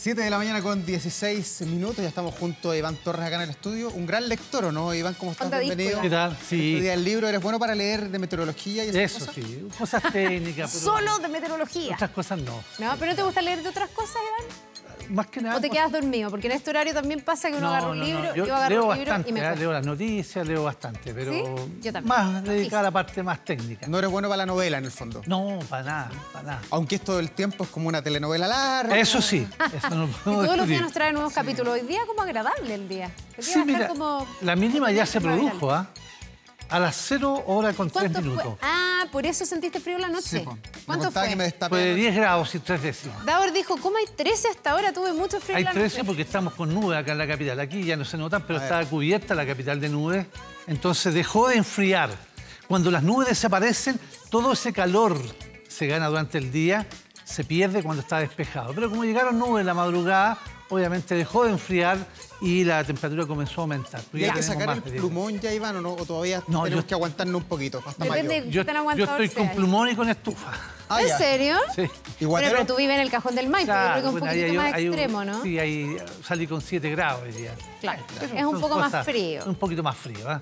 7 de la mañana con 16 minutos, ya estamos junto a Iván Torres acá en el estudio. Un gran lector, ¿o no? Iván, ¿cómo estás? Bienvenido. ¿Qué tal? Sí. Estudia el libro, ¿eres bueno para leer de meteorología y esas Eso cosas? sí, cosas técnicas, pero Solo de meteorología. otras cosas no. No, pero ¿no te gusta leer de otras cosas, Iván? Más que nada... ¿O te quedas dormido? Porque en este horario también pasa que uno No, agarra un no, no, libro, Yo, yo, agarro leo un libro bastante, y me ¿eh? leo las noticias, leo bastante, pero ¿Sí? Yo también. más dedicada a la parte más técnica. No eres bueno para la novela, en el fondo. No, para nada, para nada. Aunque esto del tiempo es como una telenovela larga. Eso sí, eso no lo Y podemos todos los días nos traen nuevos capítulos. Hoy día como agradable el día. El día Sí, va a estar mira, como... la mínima ya se produjo, ¿ah? A las 0 horas con 3 ¿Cuánto minutos. fue? Ah, ¿por eso sentiste frío la noche? Sí, ¿Cuánto fue? que me Fue de anoche. 10 grados y 3 décimas. Davor dijo, ¿cómo hay 13 hasta ahora? Tuve mucho frío Hay la 13 noche. porque estamos con nubes acá en la capital. Aquí ya no se notan, pero estaba cubierta la capital de nubes. Entonces dejó de enfriar. Cuando las nubes desaparecen, todo ese calor se gana durante el día, se pierde cuando está despejado. Pero como llegaron nubes en la madrugada, obviamente dejó de enfriar y la temperatura comenzó a aumentar. ¿Y hay que sacar el de 10. plumón ya, Iván, o, no? ¿O todavía No, tenemos yo- que aguantarnos un poquito hasta Depende mayo? Yo, yo estoy con plumón y con estufa. Ah, ¿En ya. serio? Sí. ¿Y Bueno, guatero? pero tú vives en el cajón del Maipo, yo creo que un bueno, poquito más hay extremo, ¿no? Sí, ahí salí con 7 grados hoy día. Claro, es un poco más frío. Un poquito más frío, ¿ah?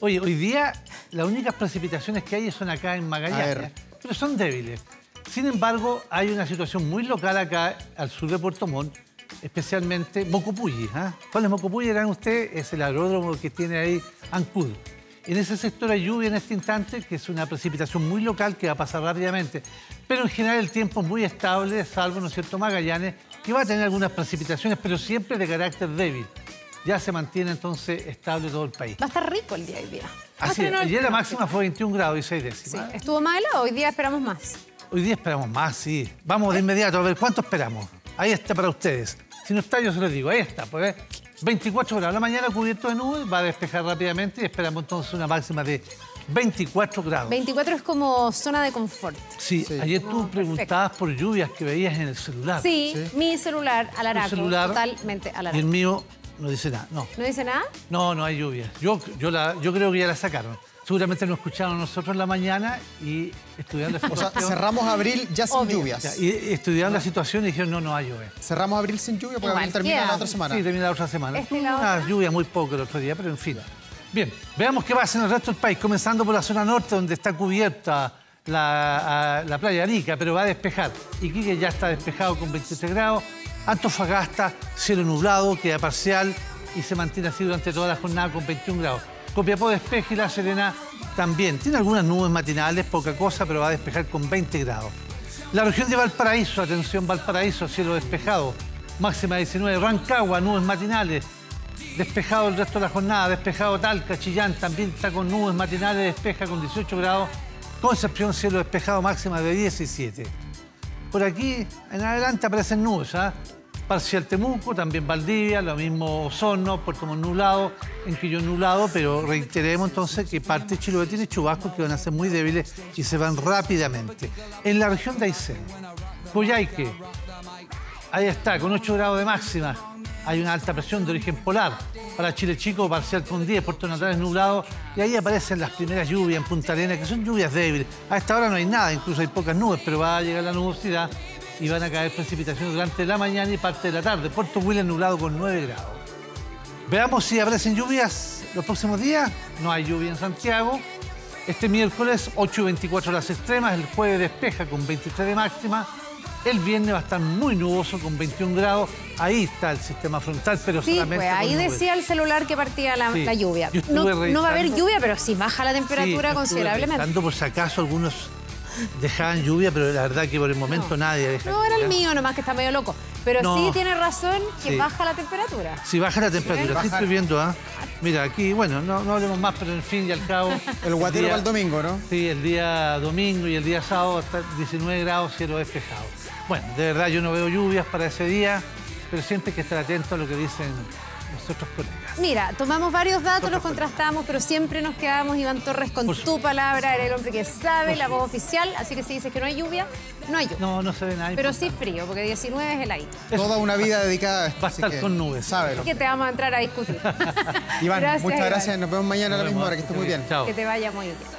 Oye, hoy día las únicas precipitaciones que hay son acá en A Magallanes, ver. pero son débiles. Sin embargo, hay una situación muy local acá al sur de Puerto Montt, especialmente Mocopulli. ¿ah? ¿Cuál es Mocopulli? Dirán ustedes, es el aeródromo que tiene ahí Ancud. En ese sector hay lluvia en este instante, que es una precipitación muy local que va a pasar rápidamente. Pero en general el tiempo es muy estable, salvo, ¿no es cierto?, Magallanes, que va a tener algunas precipitaciones, pero siempre de carácter débil. Ya se mantiene entonces estable todo el país. Va a estar rico el día hoy día. Así es, ayer la máxima fue 21 grados y 6 Sí, décimas. estuvo más helado, hoy día esperamos más. Hoy día esperamos más, sí. Vamos de inmediato a ver cuánto esperamos. Ahí está para ustedes. Si no está, yo se los digo. Ahí está, pues. ¿eh? 24 grados. La mañana cubierto de nubes, va a despejar rápidamente y esperamos entonces una máxima de 24 grados. 24 es como zona de confort. Sí, Sí. ayer tú preguntabas por lluvias que veías en el celular. Sí, Sí. mi celular al Tu araco, celular totalmente al Y el mío no dice nada. No, ¿No dice nada? no, no hay lluvia. Yo, yo, la, yo creo que ya la sacaron. Seguramente nos escucharon nosotros en la mañana y estudiando la O sea, situación. cerramos abril ya sin Obvio. lluvias. Ya, y estudiaron la situación y dijeron, no, no hay lluvia. Cerramos abril sin lluvia porque abril termina queda. la otra semana. Sí, termina la otra semana. Este una otra. lluvia muy poco el otro día, pero en fin. Bien, veamos qué pasa en el resto del país, comenzando por la zona norte, donde está cubierta la, a- la playa Arica, pero va a despejar. Iquique ya está despejado con 23 grados. Antofagasta, cielo nublado, queda parcial y se mantiene así durante toda la jornada con 21 grados. Copiapó despeja y La Serena también. Tiene algunas nubes matinales, poca cosa, pero va a despejar con 20 grados. La región de Valparaíso, atención Valparaíso, cielo despejado, máxima 19. Rancagua, nubes matinales, despejado el resto de la jornada, despejado Talca, Chillán, también está con nubes matinales, despeja con 18 grados. Concepción, cielo despejado, máxima de 17. Por aquí en adelante aparecen nubes, ¿ah? Parcial Temuco, también Valdivia, lo mismo Osorno, Puerto Montt nublado, en Quillón nublado, pero reiteremos entonces que parte de Chiloé tiene chubascos que van a ser muy débiles y se van rápidamente. En la región de Aysén, Coyhaique, ahí está, con 8 grados de máxima, hay una alta presión de origen polar. Para Chile Chico, parcial con 10, Puerto Natales nublado, y ahí aparecen las primeras lluvias en Punta Arenas, que son lluvias débiles. A esta hora no hay nada, incluso hay pocas nubes, pero va a llegar la nubosidad y van a caer precipitaciones durante la mañana y parte de la tarde. Puerto William nublado con 9 grados. Veamos si aparecen lluvias los próximos días. No hay lluvia en Santiago. Este miércoles 8 y 24 las extremas, el jueves despeja con 23 de máxima. El viernes va a estar muy nuboso con 21 grados. Ahí está el sistema frontal, pero Sí, solamente pues ahí decía el celular que partía la, Sí, la lluvia. No, no va a haber lluvia, pero sí baja la temperatura considerablemente. revisando por si acaso algunos dejaban lluvia, pero la verdad que por el momento nadie deja No, era el mío nomás que está medio loco. Pero No. sí tiene razón que Sí. baja la temperatura. Si baja la temperatura, sí estoy viendo, ¿ah? Mira, aquí, bueno, no, no hablemos más, pero en fin y al cabo. El guatero día- para el domingo, ¿no? Sí, el día domingo y el día sábado hasta 19 grados, cielo despejado. Bueno, de verdad yo no veo lluvias para ese día, pero siempre hay que estar atento a lo que dicen los otros colegas. Mira, tomamos varios datos, los contrastamos, pero siempre nos quedamos, Iván Torres, con Por tu supuesto. palabra. Eres el hombre que sabe, la voz oficial. Así que si dices que no hay lluvia, no hay lluvia. No, no se ve nada. pero sí frío, porque 19 es el ahí. Eso. Toda una vida dedicada a esto. Va a estar con nubes. Sábelo. Que te vamos a entrar a discutir. Iván, Gracias, muchas Iván. gracias. Nos vemos mañana a la misma hora. Que esté muy bien. Chao. Que te vaya muy bien.